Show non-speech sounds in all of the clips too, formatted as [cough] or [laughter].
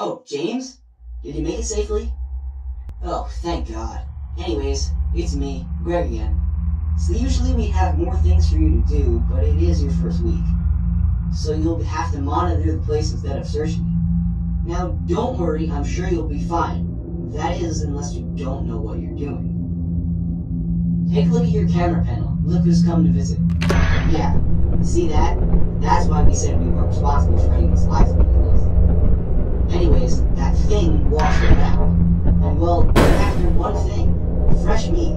Oh, James? Did you make it safely? Oh, thank God. Anyways, it's me, Greg again. So usually we have more things for you to do, but it is your first week. So you'll have to monitor the place instead of searching it. Now, don't worry, I'm sure you'll be fine. That is, unless you don't know what you're doing. Take a look at your camera panel. Look who's come to visit. Yeah, see that? That's why we said we were responsible for being lost. Anyways, that thing washed walks around. And well, after one thing. Fresh meat.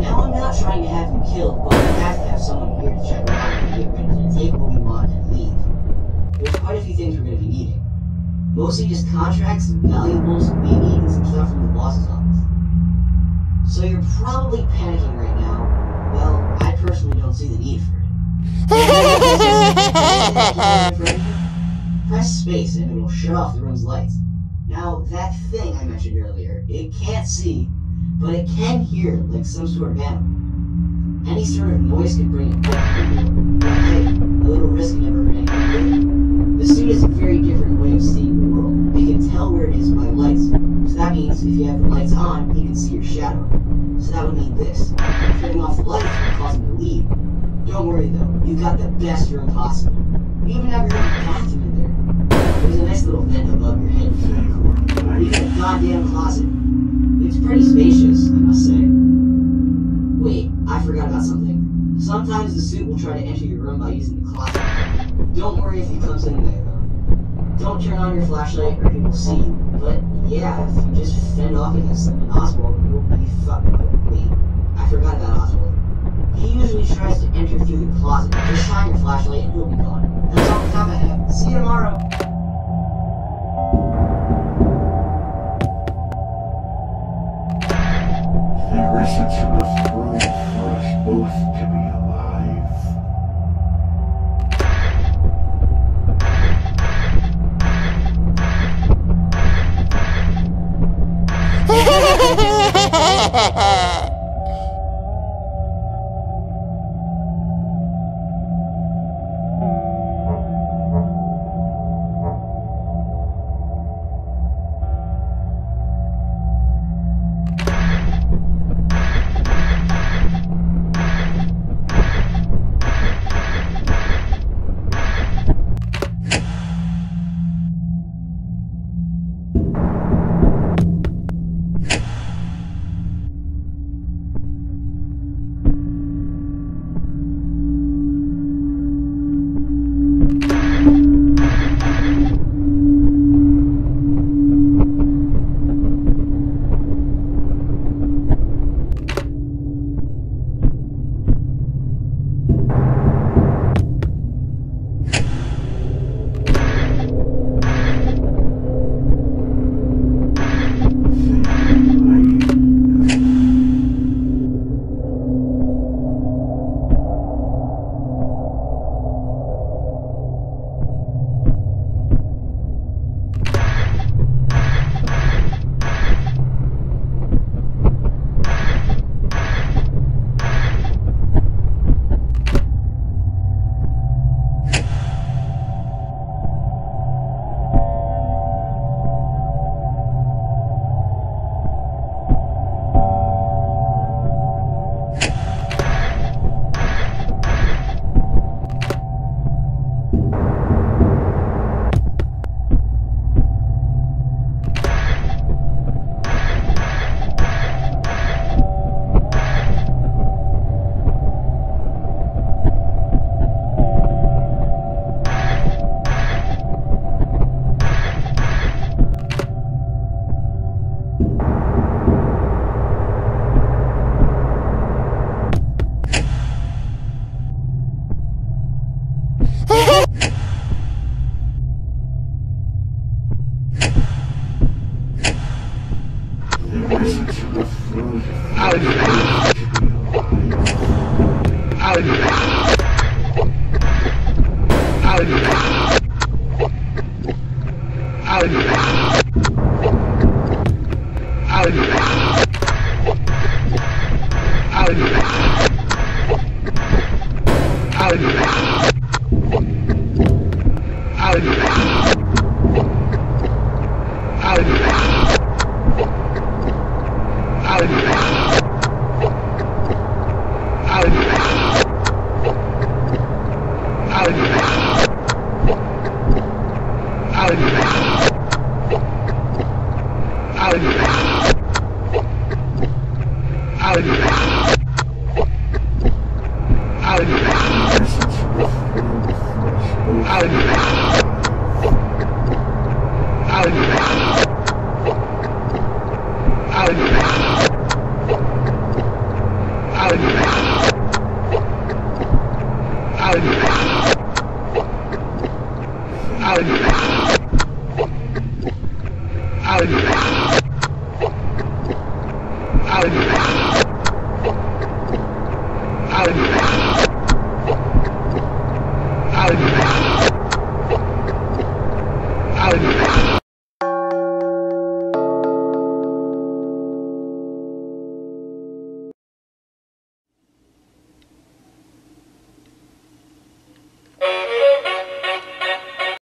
Now I'm not trying to have you killed, but we have to have someone here to check around and get ready to take what we want and leave. There's quite a few things we're gonna be needing. Mostly just contracts, valuables, maybe even some stuff from the boss's office. So you're probably panicking right now. Well, I personally don't see the need for it. [laughs] Press space and it'll shut off the room's lights. Now, that thing I mentioned earlier, it can't see, but it can hear like some sort of animal. Any sort of noise can bring it back. A little risk never anyone. The suit is a very different way of seeing the world. It can tell where it is by lights. So that means if you have the lights on, you can see your shadow. So that would mean this. Turning off the lights will cause him to leave. Don't worry though, you got the best room possible. You even have your own bathroom. There's a nice little vent above your head. Even a goddamn closet. It's pretty spacious, I must say. Wait, I forgot about something. Sometimes the suit will try to enter your room by using the closet. Don't worry if he comes in there though. Don't turn on your flashlight or he will see you. But yeah, if you just fend off against in Oswald, you'll be fucked. Wait, I forgot about Oswald. He usually tries to enter through the closet. Just shine your flashlight and he'll be gone. That's all the time I have. See you tomorrow. Isn't enough room for us both to be alive. There [laughs] I'm Out.